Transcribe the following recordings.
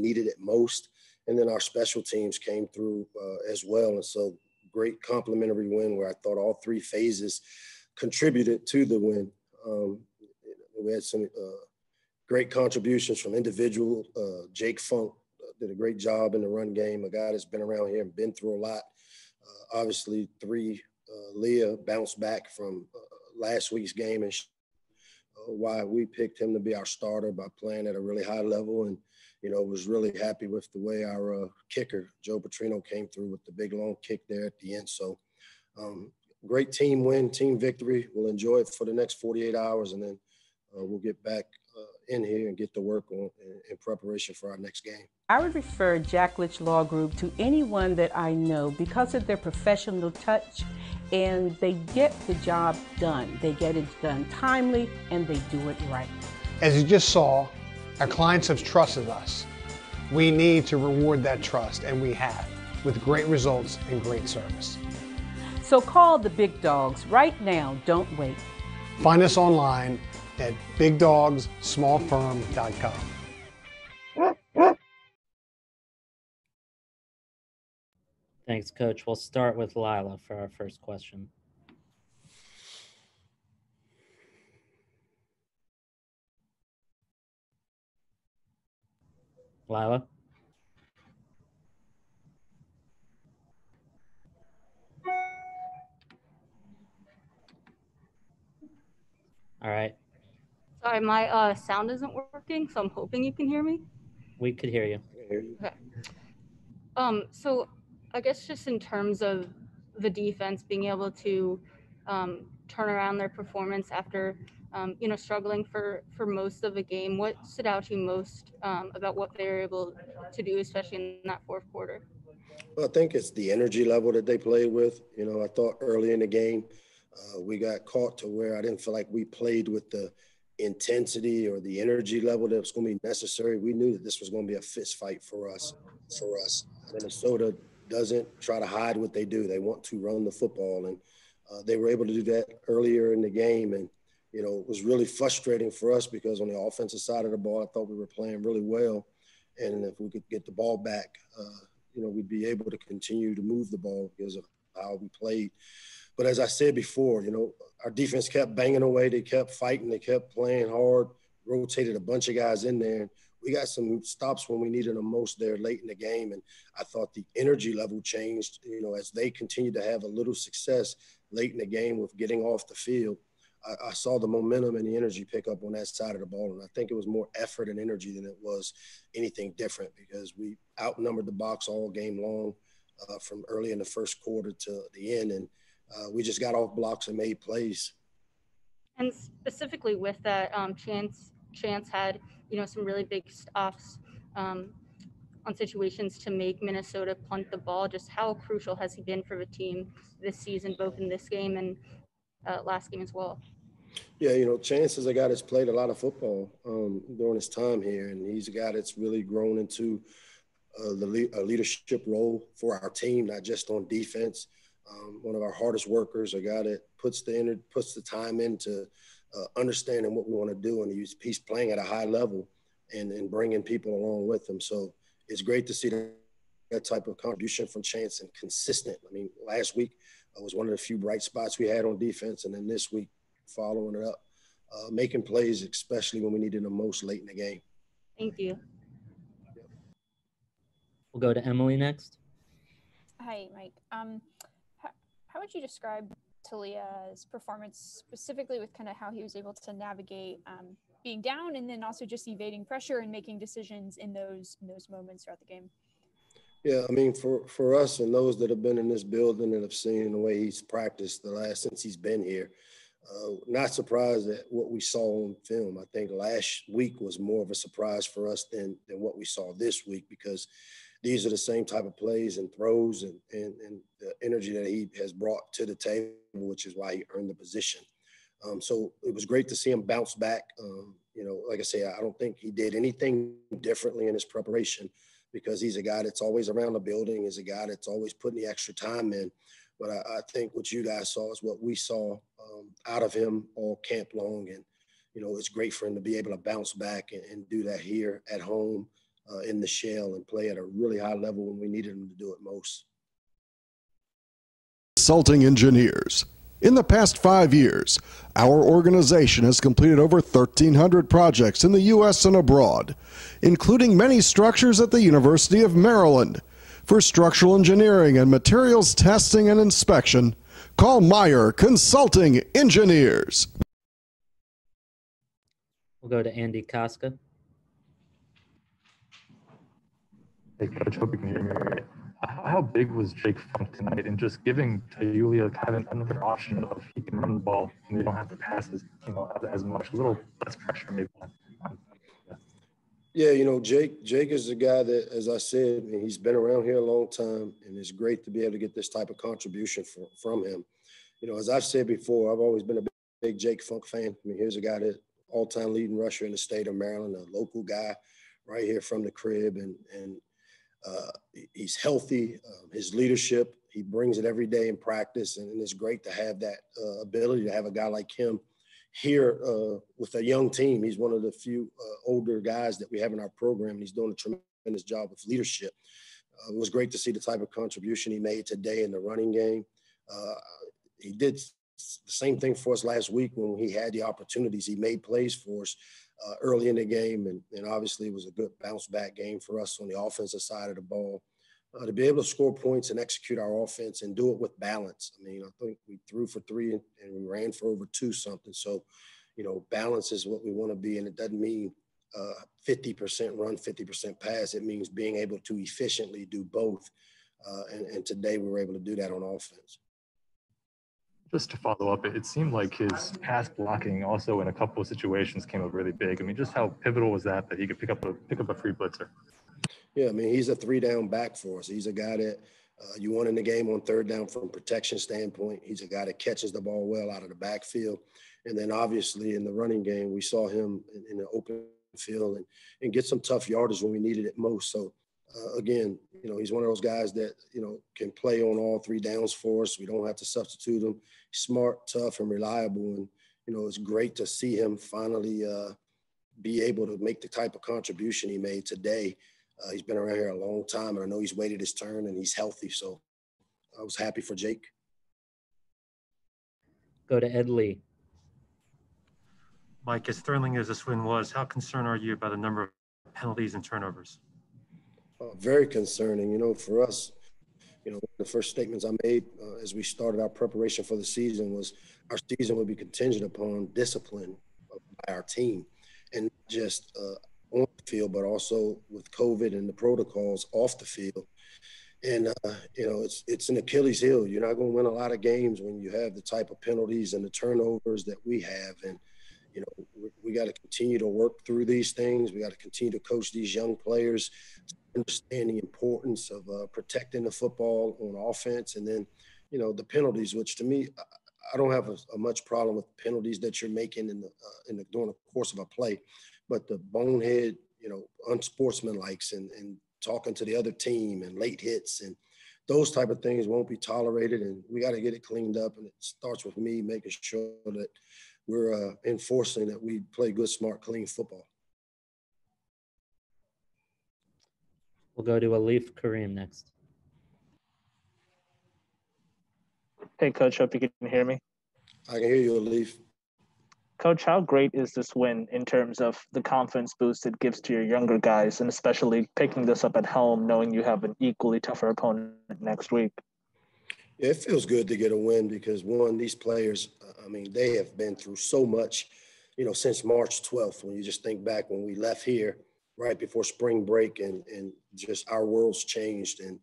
needed it most. And then our special teams came through uh, as well. And so great complimentary win where I thought all three phases contributed to the win. Um, we had some uh, great contributions from individual. Uh, Jake Funk uh, did a great job in the run game, a guy that's been around here and been through a lot. Uh, obviously, three, uh, Leah bounced back from last week's game and why we picked him to be our starter by playing at a really high level and you know was really happy with the way our uh, kicker joe petrino came through with the big long kick there at the end so um, great team win team victory we'll enjoy it for the next 48 hours and then uh, we'll get back uh, in here and get to work on in, in preparation for our next game I would refer Jack Litch Law Group to anyone that I know because of their professional touch and they get the job done. They get it done timely and they do it right. As you just saw, our clients have trusted us. We need to reward that trust, and we have with great results and great service. So call the big dogs right now. Don't wait. Find us online at bigdogssmallfirm.com. Thanks, Coach. We'll start with Lila for our first question. Lila? All right. Sorry, my uh, sound isn't working, so I'm hoping you can hear me. We could hear you. Okay. Um, so I guess just in terms of the defense being able to um, turn around their performance after um, you know struggling for for most of the game, what stood out to you most um, about what they were able to do, especially in that fourth quarter? Well, I think it's the energy level that they played with. You know, I thought early in the game uh, we got caught to where I didn't feel like we played with the intensity or the energy level that was going to be necessary. We knew that this was going to be a fist fight for us. For us, Minnesota doesn't try to hide what they do. They want to run the football, and uh, they were able to do that earlier in the game. And you know, it was really frustrating for us because on the offensive side of the ball, I thought we were playing really well, and if we could get the ball back, uh, you know, we'd be able to continue to move the ball because of how we played. But as I said before, you know, our defense kept banging away. They kept fighting. They kept playing hard. Rotated a bunch of guys in there we got some stops when we needed them most there late in the game. And I thought the energy level changed, you know, as they continued to have a little success late in the game with getting off the field. I, I, saw the momentum and the energy pick up on that side of the ball. And I think it was more effort and energy than it was anything different because we outnumbered the box all game long uh, from early in the first quarter to the end. And uh, we just got off blocks and made plays. And specifically with that, um, Chance Chance had you know, some really big stops um, on situations to make Minnesota punt the ball. Just how crucial has he been for the team this season, both in this game and uh, last game as well? Yeah, you know, Chance is a guy that's played a lot of football um, during his time here, and he's a guy that's really grown into uh, the a leadership role for our team, not just on defense. Um, one of our hardest workers, a guy that puts the puts the time into uh, understanding what we want to do, and he's, he's playing at a high level and, and bringing people along with him. So it's great to see that, that type of contribution from Chance and consistent. I mean, last week uh, was one of the few bright spots we had on defense, and then this week following it up, uh, making plays, especially when we needed them most late in the game. Thank you. We'll go to Emily next. Hi, Mike. Um, how, how would you describe Taulia's performance, specifically with kind of how he was able to navigate um, being down and then also just evading pressure and making decisions in those in those moments throughout the game. Yeah, I mean, for for us and those that have been in this building and have seen the way he's practiced the last since he's been here, uh, not surprised at what we saw on film. I think last week was more of a surprise for us than than what we saw this week because these are the same type of plays and throws and, and, and the energy that he has brought to the table, which is why he earned the position. Um, so it was great to see him bounce back. Um, you know, like I say, I don't think he did anything differently in his preparation because he's a guy that's always around the building. He's a guy that's always putting the extra time in. But I, I think what you guys saw is what we saw um, out of him all camp long. And, you know, it's great for him to be able to bounce back and, and do that here at home uh, in the shell and play at a really high level when we needed him to do it most. Consulting engineers. In the past five years, our organization has completed over 1,300 projects in the U.S. and abroad, including many structures at the University of Maryland. For structural engineering and materials testing and inspection, call Meyer Consulting Engineers. We'll go to Andy Koska. Hey, Coach, hope you can hear me. How, how big was Jake Funk tonight? And just giving Taulia kind of another option of he can run the ball and they don't have to pass as, you know, as much, a little less pressure maybe. Yeah, you know, Jake. Jake is a guy that, as I said, he's been around here a long time, and it's great to be able to get this type of contribution for, from him. You know, as I've said before, I've always been a big, big Jake Funk fan. I mean, here's a guy that all-time leading rusher in the state of Maryland, a local guy, right here from the crib, and and uh, he's healthy. Um, his leadership, he brings it every day in practice, and, and it's great to have that uh, ability to have a guy like him here uh, with a young team. He's one of the few uh, older guys that we have in our program, and he's doing a tremendous job with leadership. Uh, it was great to see the type of contribution he made today in the running game. Uh, he did the same thing for us last week when he had the opportunities. He made plays for us uh, early in the game, and, and obviously it was a good bounce back game for us on the offensive side of the ball. Uh, to be able to score points and execute our offense and do it with balance. I mean, I think we threw for three and, and we ran for over two something. So, you know, balance is what we want to be, and it doesn't mean uh, 50% run, 50% pass. It means being able to efficiently do both. Uh, and, and today we were able to do that on offense just to follow up, it seemed like his pass blocking also in a couple of situations came up really big. I mean, just how pivotal was that that he could pick up a pick up a free blitzer? Yeah, I mean, he's a three down back for us. He's a guy that uh, you want in the game on third down from protection standpoint. He's a guy that catches the ball well out of the backfield, and then obviously in the running game, we saw him in, in the open field and and get some tough yardage when we needed it most. So uh, again, you know, he's one of those guys that, you know, can play on all three downs for us. We don't have to substitute him. Smart, tough, and reliable. And, you know, it's great to see him finally uh, be able to make the type of contribution he made today. Uh, he's been around here a long time, and I know he's waited his turn and he's healthy. So I was happy for Jake. Go to Ed Lee. Mike, as thrilling as this win was, how concerned are you about the number of penalties and turnovers? uh, very concerning. You know, for us, you know, the first statements I made uh, as we started our preparation for the season was our season would be contingent upon discipline by our team, and just uh, on the field, but also with COVID and the protocols off the field. And uh, you know, it's it's an Achilles heel. You're not going to win a lot of games when you have the type of penalties and the turnovers that we have. And you know, we, we got to continue to work through these things. We got to continue to coach these young players understand the importance of uh, protecting the football on offense, and then, you know, the penalties, which to me, I don't have a, a much problem with penalties that you're making in the uh, in the during the course of a play, but the bonehead, you know, unsportsmanlikes and and talking to the other team and late hits and those type of things won't be tolerated, and we got to get it cleaned up. And it starts with me making sure that we're uh, enforcing that we play good, smart, clean football. We'll go to Alif Kareem next. Hey, Coach. Hope you can hear me. I can hear you, Alif. Coach, how great is this win in terms of the confidence boost it gives to your younger guys, and especially picking this up at home, knowing you have an equally tougher opponent next week? It feels good to get a win because one, these players, I mean, they have been through so much, you know, since March 12th. When you just think back when we left here, right before spring break and and just our world's changed and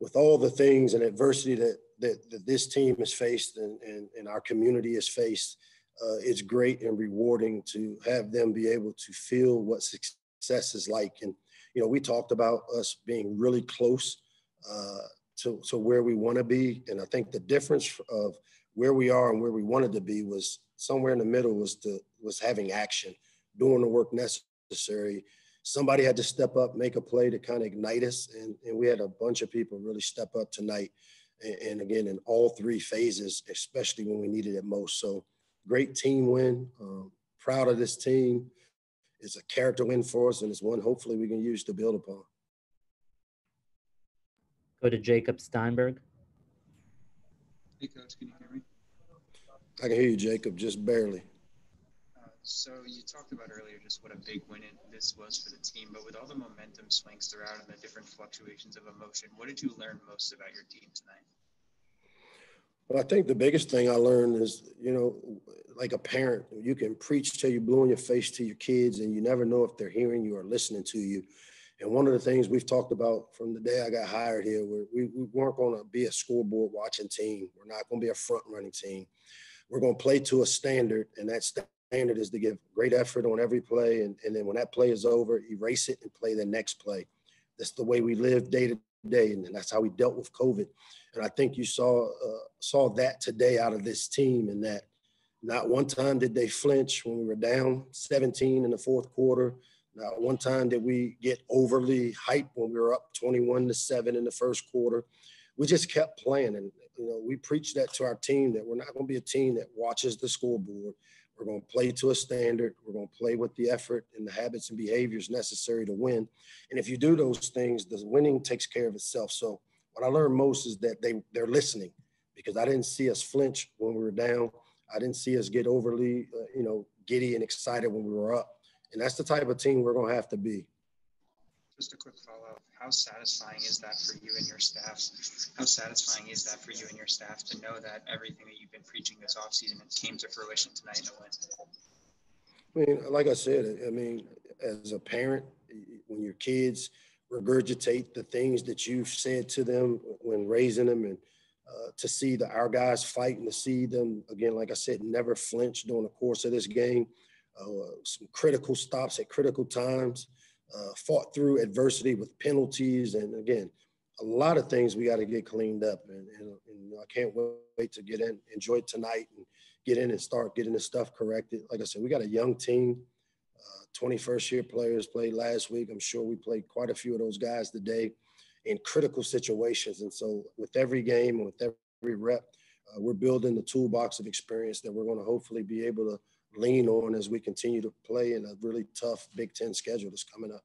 with all the things and adversity that that, that this team has faced and, and, and our community has faced uh, it's great and rewarding to have them be able to feel what success is like and you know we talked about us being really close uh, to, to where we want to be and i think the difference of where we are and where we wanted to be was somewhere in the middle was to was having action doing the work necessary somebody had to step up, make a play to kind of ignite us. And, and we had a bunch of people really step up tonight. And, and again, in all three phases, especially when we needed it most. So great team win. Um, proud of this team. it's a character win for us, and it's one hopefully we can use to build upon. Go to Jacob Steinberg. Hey, Coach, can you hear me? I can hear you, Jacob, just barely. Uh, so you talked about earlier just what a big win this was for the team, but with all the momentum swings throughout and the different fluctuations of emotion, what did you learn most about your team tonight? I think the biggest thing I learned is, you know, like a parent, you can preach till you blue in your face to your kids, and you never know if they're hearing you or listening to you. And one of the things we've talked about from the day I got hired here, we, we weren't going to be a scoreboard watching team. We're not going to be a front running team. We're going to play to a standard, and that standard is to give great effort on every play. And, and then when that play is over, erase it and play the next play. That's the way we live day to day, and that's how we dealt with COVID. And I think you saw uh, saw that today out of this team, and that not one time did they flinch when we were down 17 in the fourth quarter. Not one time did we get overly hyped when we were up 21 to seven in the first quarter. We just kept playing, and you know we preached that to our team that we're not going to be a team that watches the scoreboard. We're going to play to a standard. We're going to play with the effort and the habits and behaviors necessary to win. And if you do those things, the winning takes care of itself. So what I learned most is that they they're listening because I didn't see us flinch when we were down. I didn't see us get overly, uh, you know, giddy and excited when we were up. And that's the type of team we're going to have to be. Just a quick follow up. How satisfying is that for you and your staff? How satisfying is that for you and your staff to know that everything that you've been preaching this offseason came to fruition tonight win? I mean, like I said, I mean, as a parent, when your kids regurgitate the things that you've said to them when raising them and uh, to see the our guys fighting to see them again, like I said, never flinch during the course of this game. Uh, some critical stops at critical times, uh, fought through adversity with penalties, and again, a lot of things we got to get cleaned up. And, and, and, I can't wait to get in, enjoy tonight, and get in and start getting this stuff corrected. Like I said, we got a young team. 21st year players played last week. I'm sure we played quite a few of those guys today in critical situations. And so, with every game and with every rep, uh, we're building the toolbox of experience that we're going to hopefully be able to lean on as we continue to play in a really tough Big Ten schedule that's coming up.